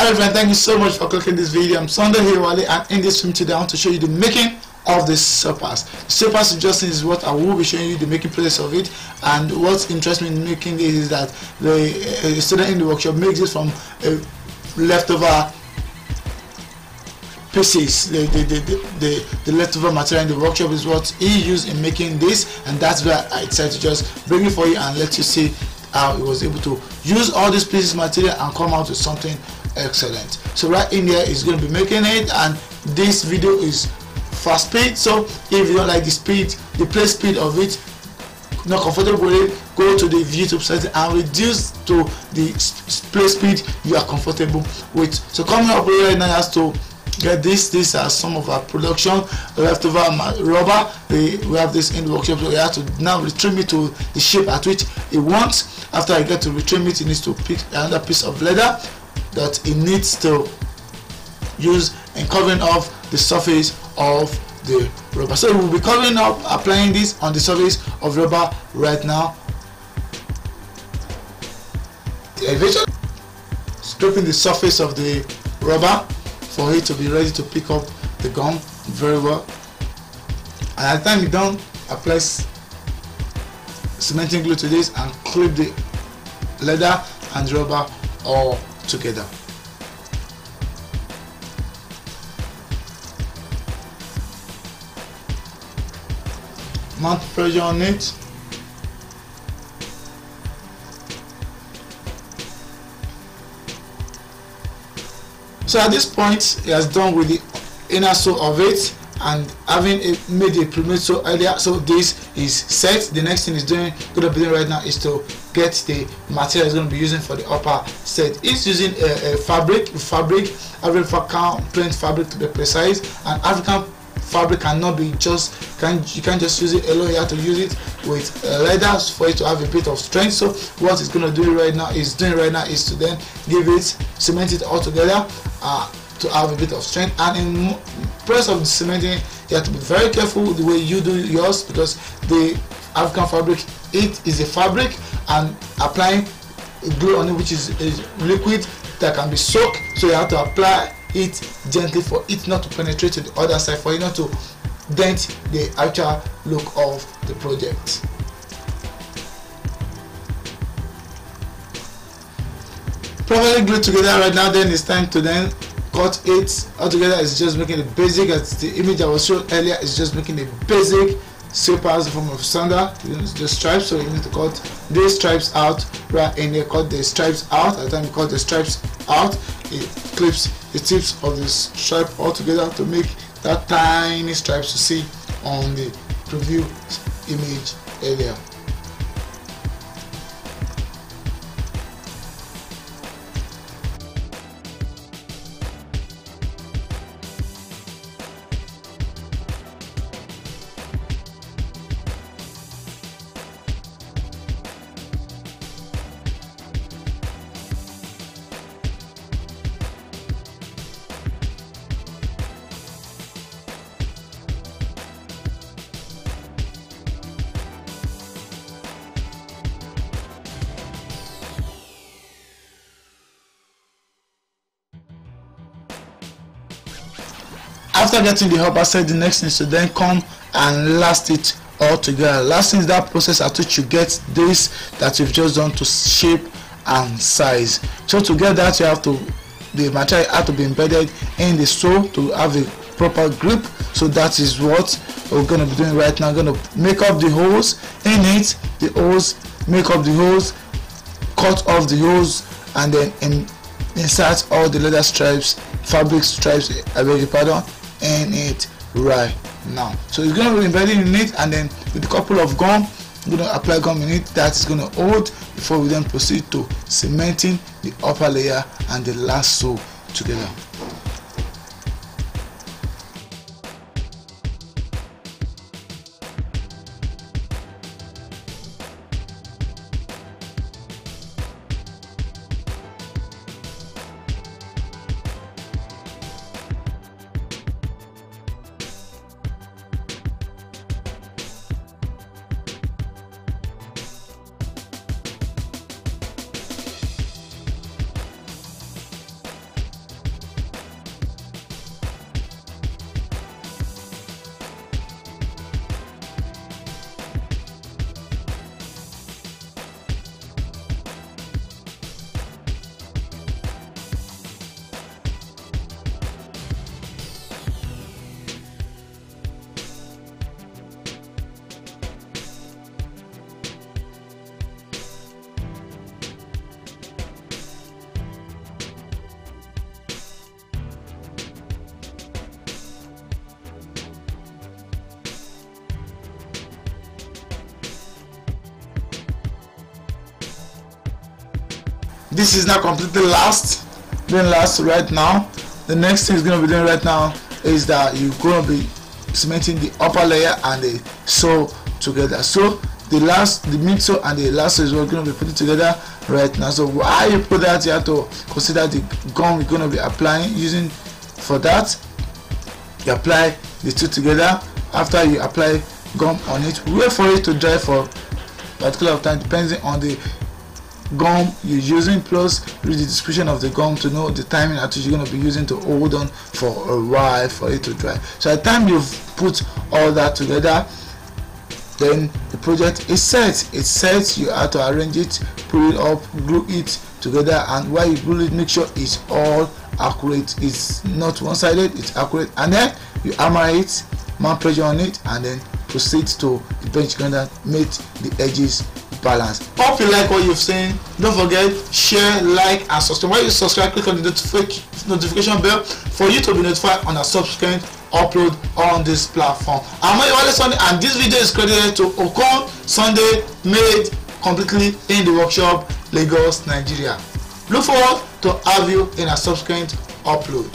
Hello friend, thank you so much for clicking this video. I'm Sunday Oyewale and in this film today I want to show you the making of the surpass. Surpass suggestion is what I will be showing you the making process of it and what interests me in making this is that the uh, student in the workshop makes it from a leftover pieces the the, the, the, the leftover material in the workshop is what he used in making this and that's why I decided to just bring it for you and let you see how he was able to use all these pieces material and come out with something excellent. So right in here is going to be making it and this video is fast speed. So if you don't like the speed the play speed of it not comfortable with it go to the youtube setting and reduce to the play speed you are comfortable with. So coming up right now has to get this. These are some of our production. Leftover rubber. We, we have this in the workshop so we have to now retrim it to the shape at which it wants. After i get to retrim it he needs to pick another piece of leather that it needs to use in covering off the surface of the rubber. So we'll be covering up applying this on the surface of rubber right now. The elevation scraping the surface of the rubber for it to be ready to pick up the gum very well. And at the time you done apply cementing glue to this and clip the leather and rubber all together. Mount pressure on it. So at this point he has done with the inner sole of it and having made a preliminary sole earlier so this is set. The next thing he's doing be doing right now is to get the material he's going to be using for the upper set. It's using a, a fabric fabric african print fabric to be precise and african fabric cannot be just can you can't just use it alone. You have to use it with uh, leather for it to have a bit of strength. So what it's to do right now is doing right now is to then give it cement it all together uh, to have a bit of strength. And in process of cementing you have to be very careful the way you do yours because the african fabric it is a fabric and applying glue on it which is a liquid that can be soaked. So you have to apply it gently for it not to penetrate to the other side for it not to dent the actual look of the project. Properly glued together right now then it's time to then cut it. All together it's just making the basic. As the image I was showing earlier is just making the basic surpass the form of standard the stripes so you need to cut these stripes out. Right and you cut the stripes out. At the time you cut the stripes out it clips the tips of the stripe all together to make that tiny stripes you see on the preview image earlier after getting the upper set the next is to then come and last it all together. Lasting is that process at which you get this that you've just done to shape and size. So to get that you have to the material have to be embedded in the sole to have a proper grip. So that is what we're going to be doing right now. Going to make up the holes in it. The holes make up the holes cut off the holes and then in, insert all the leather stripes fabric stripes i beg your pardon in it right now. So it's going to be embedded in it and then with a couple of gum I'm going to apply gum in it that is going to hold before we then proceed to cementing the upper layer and the last sole together this is now completely last doing last right now. The next thing is going to be doing right now is that you're going to be cementing the upper layer and the sole together. So the last the midsole and the last is we're going to be putting together right now. So why you put that you have to consider the gum you're going to be applying using for that. You apply the two together. After you apply gum on it wait for it to dry for particular time depending on the gum you're using plus read the description of the gum to know the timing at which you're going to be using to hold on for a while for it to dry. So at the time you've put all that together then the project is set. It's set you have to arrange it pull it up glue it together and while you glue it make sure it's all accurate. It's not one-sided it's accurate. And then you hammer it mount pressure on it and then proceed to the bench grinder make the edges balance. Hope you like what you've seen. Don't forget share like and subscribe. While you subscribe click on the notification bell for you to be notified on our subsequent upload on this platform. I'm Oyewale Sunday and this video is credited to Okon Sunday made completely in the workshop Lagos Nigeria. Look forward to have you in a subsequent upload